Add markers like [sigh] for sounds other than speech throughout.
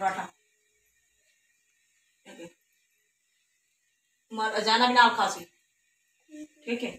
पराठा। ठीक है। जाना भी ना आप खासी ठीक है।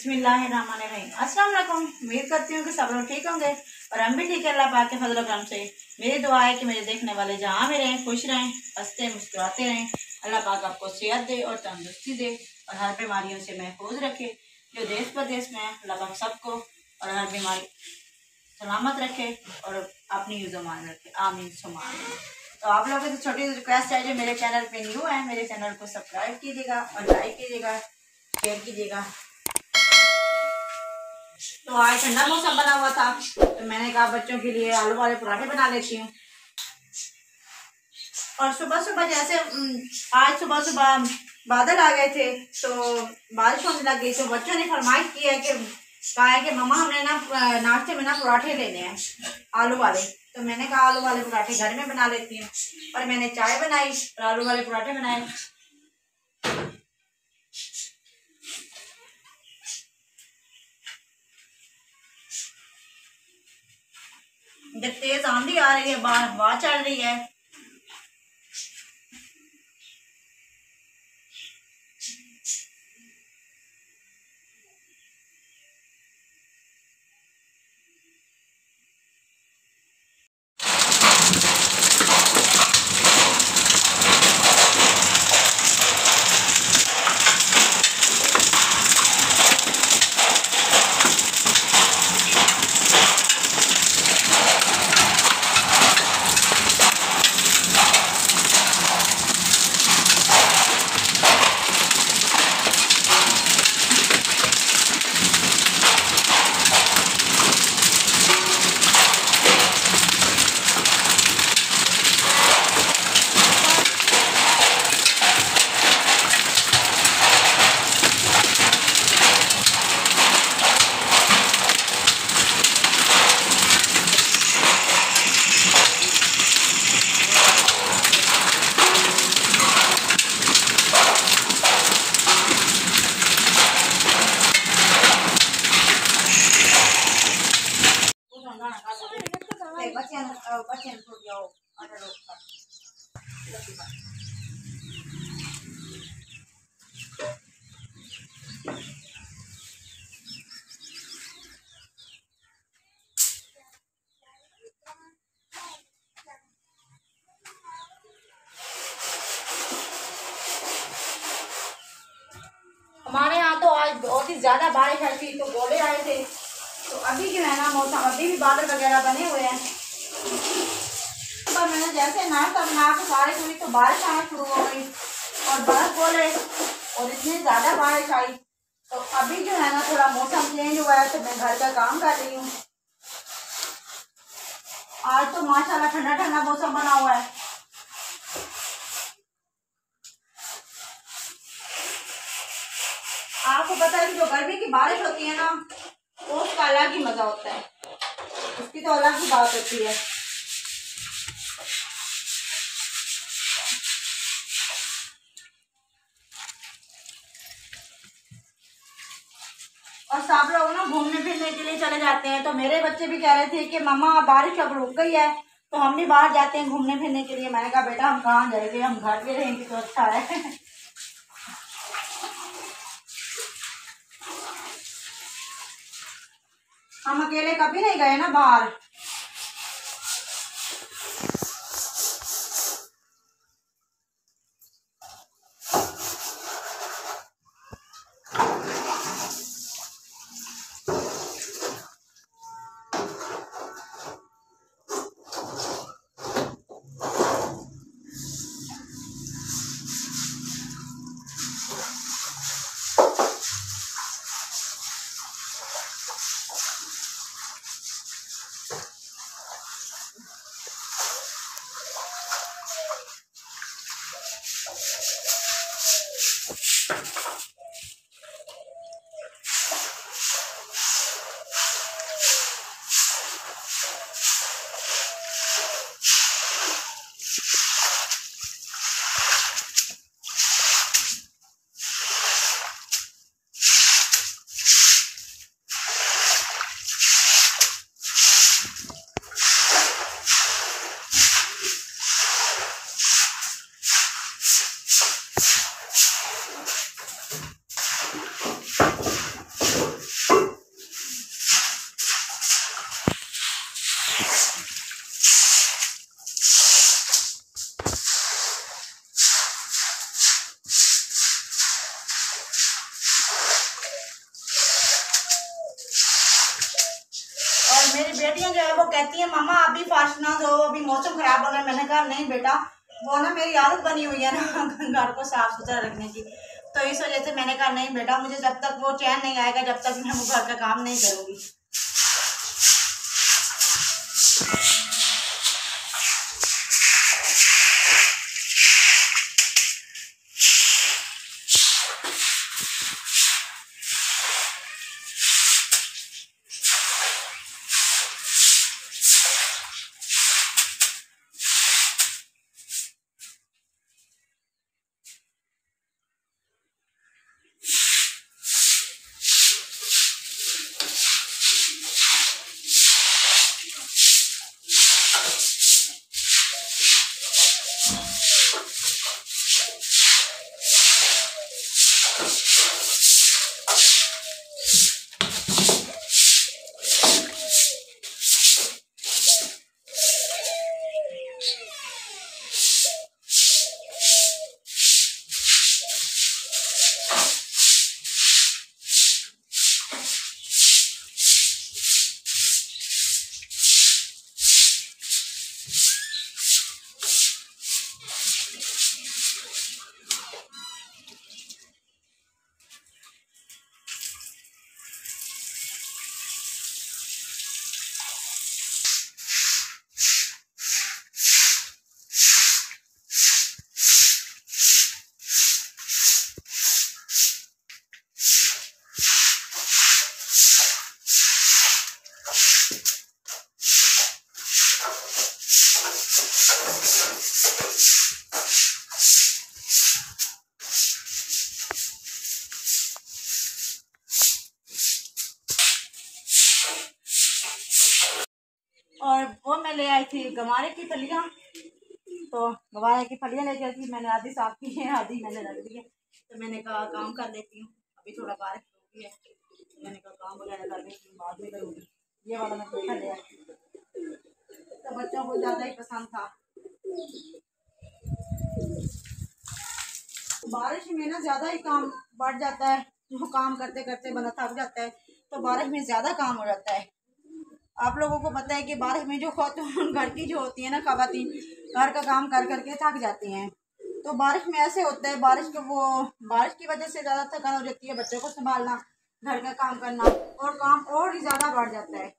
बिस्मिल्लाहिर्रहमानिर्रहीम। उम्मीद करती हूँ कि सब लोग ठीक होंगे और हम भी ठीक है, अल्लाह पाक के फजल करम से। मेरी दुआ है कि मेरे देखने वाले जहाँ भी रहें, खुश रहें, हँसते, मुस्कुराते रहें। अल्लाह पाक आपको सेहत दे और तंदुरुस्ती दे और हर बीमारियों से महफूज रखे। जो देश प्रदेश में अल्लाह पाक सबको और हर बीमारी सलामत रखे और अपनी यूजमान रखे। आमीन सुमान तो आप लोगों से छोटी रिक्वेस्ट है जो मेरे चैनल पे न्यू है, मेरे चैनल को सब्सक्राइब कीजिएगा और लाइक कीजिएगा शेयर कीजिएगा। तो आज ठंडा मौसम बना हुआ था तो मैंने कहा बच्चों के लिए आलू वाले पराठे बना लेती हूँ। और सुबह सुबह जैसे आज सुबह सुबह बादल आ गए थे तो बारिश होने लग गई तो बच्चों ने फरमाइश की है कि, कहा है कि मम्मा हमने ना नाश्ते में ना पराठे लेने हैं, आलू वाले। तो मैंने कहा आलू वाले पराठे घर में बना लेती हूँ और मैंने चाय बनाई और आलू वाले पराठे बनाए। जब तेज आंधी आ रही है बाहर हवा चल रही है हमारे यहाँ तो आज बहुत ही ज़्यादा बारिश आई थी तो गोले आए थे। तो अभी जो है ना मौसम, अभी भी बादल वगैरह बने हुए हैं। पर मैंने जैसे नाश्ता बना के बारिश हुई तो बारिश आना शुरू हो गई। और बर्फ़ बोले, और इतनी ज़्यादा बारिश आई। तो अभी जो है ना, थोड़ा मौसम चेंज हुआ है तो मैं घर का काम कर रही हूँ। आज तो माशाल्लाह ठंडा ठंडा मौसम बना हुआ है। आपको पता है कि जो गर्मी की बारिश होती है ना वो उसका अलग ही मज़ा होता है। उसकी तो अलग ही बात होती है। और सब लोग ना घूमने फिरने के लिए चले जाते हैं। तो मेरे बच्चे भी कह रहे थे कि मामा बारिश अब रुक गई है। तो हम भी बाहर जाते हैं घूमने फिरने के लिए। मैंने कहा, बेटा, हम कहाँ जाएँगे? हम घर पे रहेंगे तो अच्छा है। अकेले कभी नहीं गए ना बाहर। मौसम खराब हो गया मैंने कहा, नहीं बेटा, वो ना मेरी आदत बनी हुई है ना [laughs] घर को साफ़ सुथरा रखने की। तो इस वजह से मैंने कहा, नहीं बेटा, मुझे जब तक वो चैन नहीं आएगा, जब तक मैं वो घर का काम नहीं करूँगी। और वो मैं ले आई थी गवारे की फलियाँ। तो गवारे की फलियाँ लेके आई थी। मैंने आधी साफ़ की है, आधी मैंने रख दी है। तो मैंने कहा, काम कर लेती हूँ। अभी थोड़ा बारिश होगी है। तो मैंने कहा, काम वगैरह कर लेती हूँ, बाद में करूँगी। ये वाला मैं पेठा ले आई तो बच्चों को ज़्यादा ही पसंद था। बारिश में ना ज़्यादा ही काम बढ़ जाता है। जो काम करते करते बंदा थक जाता है। तो बारिश में ज़्यादा काम हो जाता है। आप लोगों को पता है कि बारिश में जो खातून [laughs] घर की जो होती है ना, खातन, घर का काम कर करके थक जाती हैं। तो बारिश में ऐसे होता है, बारिश के वो, बारिश की वजह से ज़्यादा थकान हो जाती है बच्चों को संभालना, घर का काम करना और काम और ही ज़्यादा बढ़ जाता है।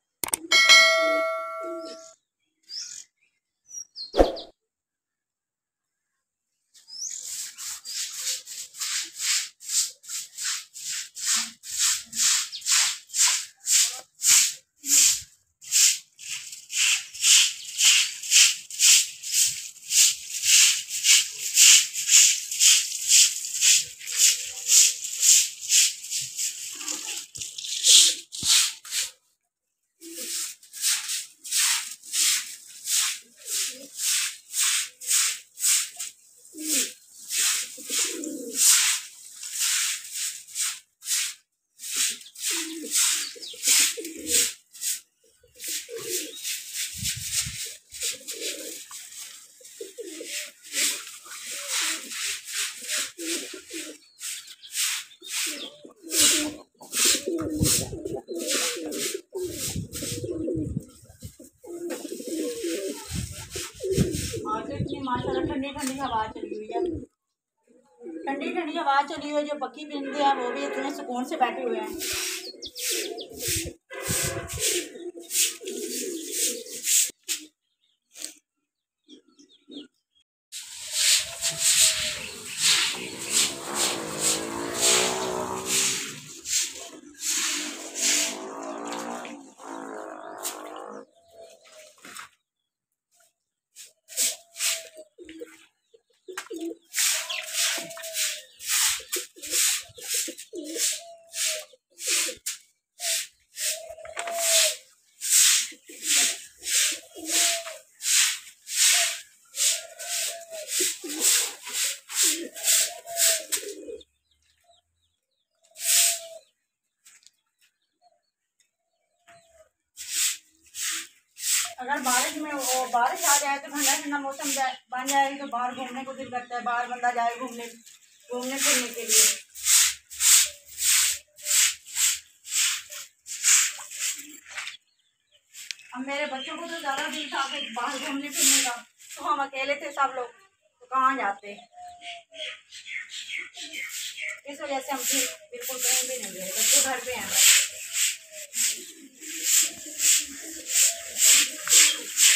माशाल्लाह ठंडी ठंडी हवा चली हुई है ठंडी ठंडी हवा चली हुई है जो पक्की पिंदे हैं वो भी इतने सुकून से बैठे हुए हैं बारिश में वो बारिश आ जाए तो ठंडा ठंडा मौसम बन जाए तो बाहर घूमने को दिल करता है, बाहर बंदा जाए घूमने घूमने फिरने के लिए। अब मेरे बच्चों को तो ज़्यादा दिल था बाहर घूमने फिरने का तो हम अकेले थे सब लोग तो कहाँ जाते इस वजह से हम बिल्कुल कहीं भी नहीं गए, बच्चे घर पे हैं ハハハハ!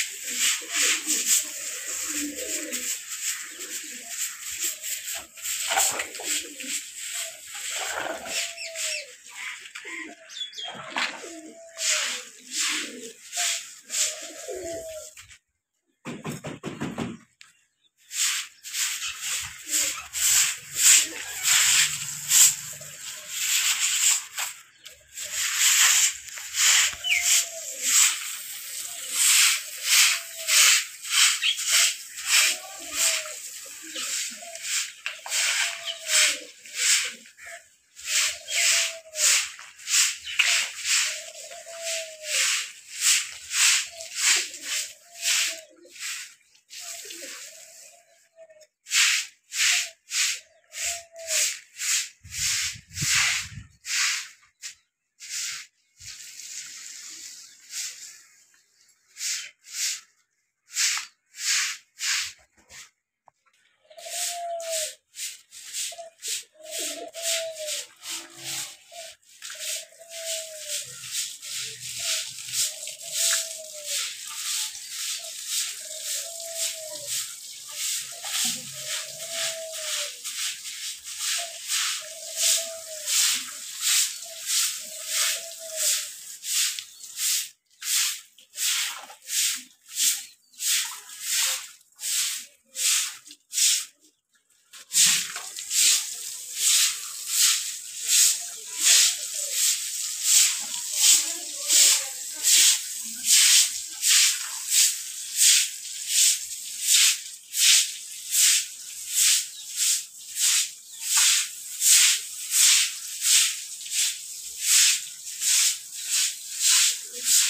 Thank you.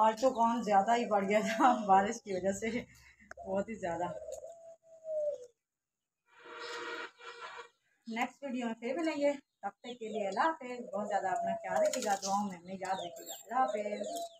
आज तो कौन ज़्यादा ही बढ़ गया था, [laughs] बारिश की वजह से, बहुत ही ज़्यादा। नेक्स्ट वीडियो में फिर मिलेंगे। तब तक के लिए अल्लाह हाफिज़। बहुत ज़्यादा अपना ख्याल रखिएगा, दुआओं में हमें याद रखिएगा। अल्लाह हाफिज़।